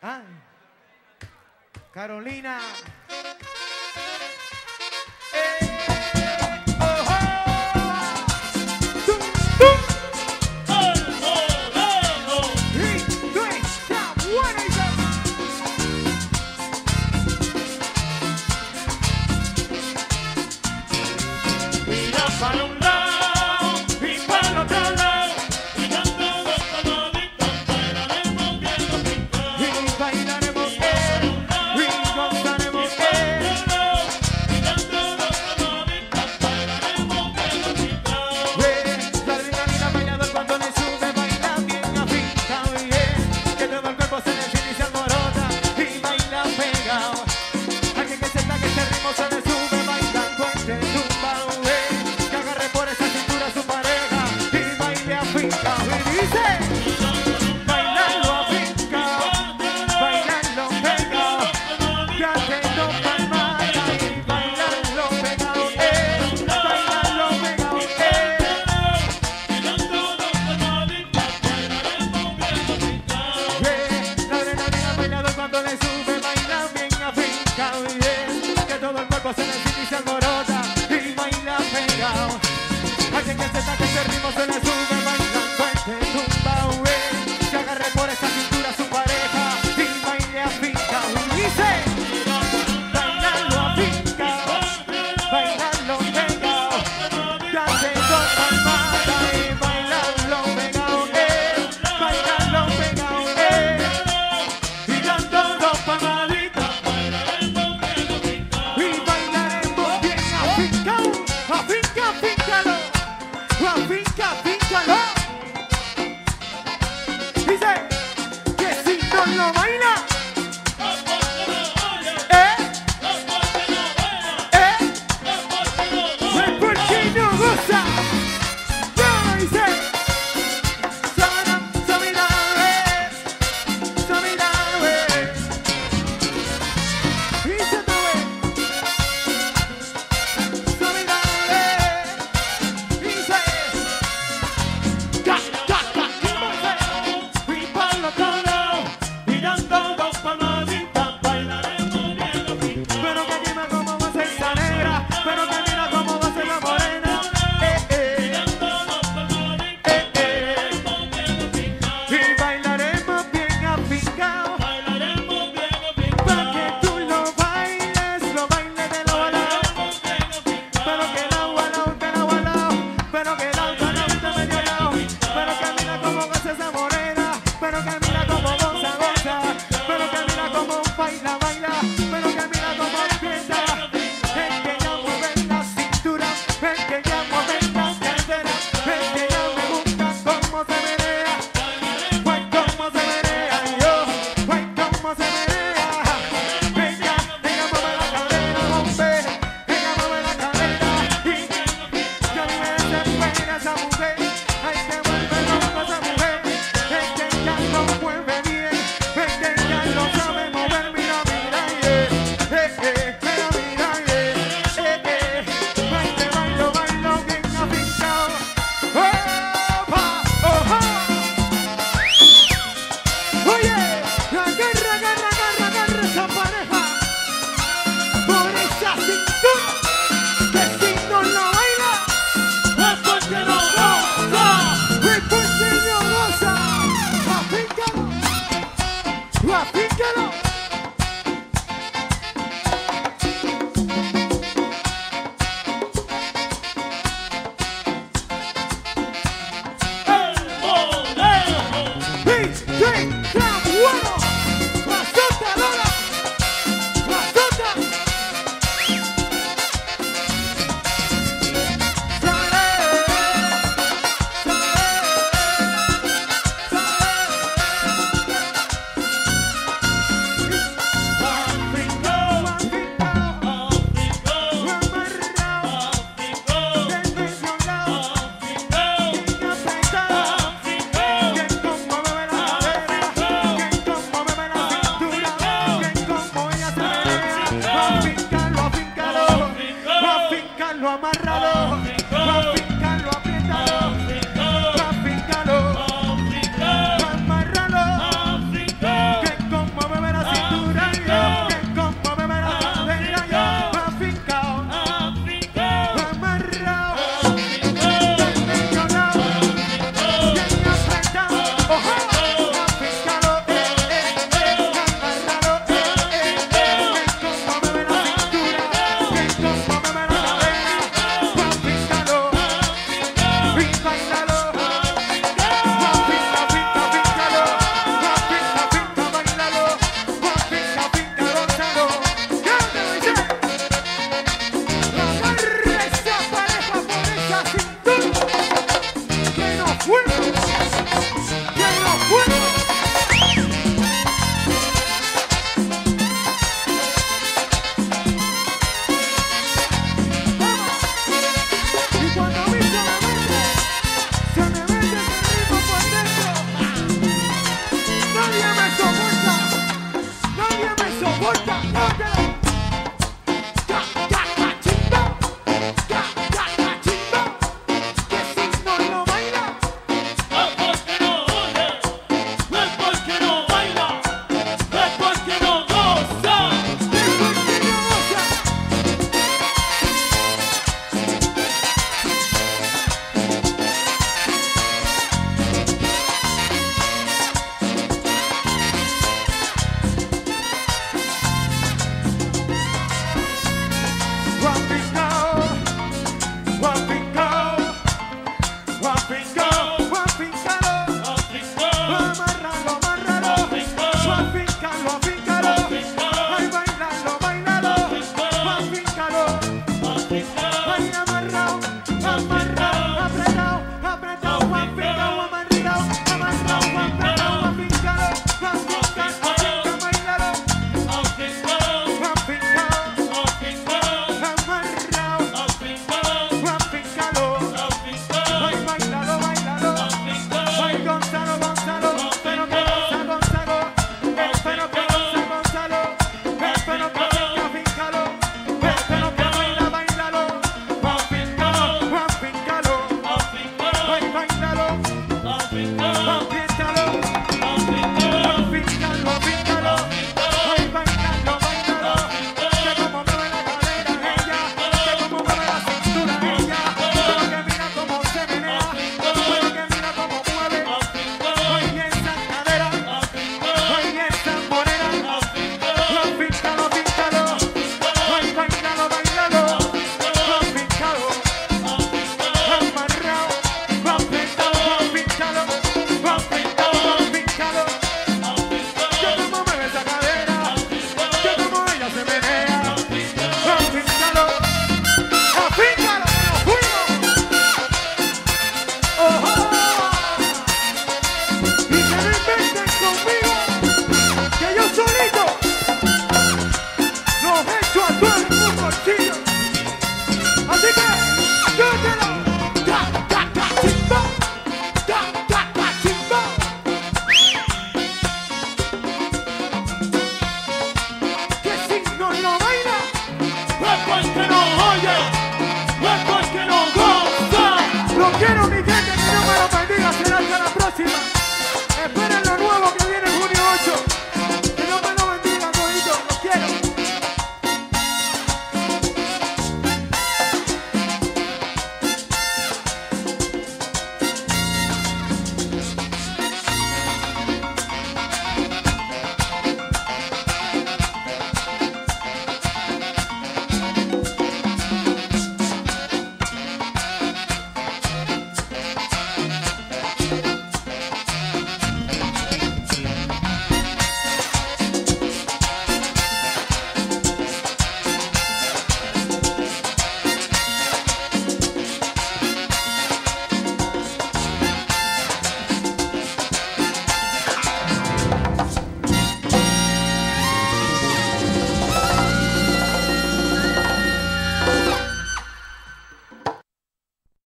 Ay. Carolina. amarralo.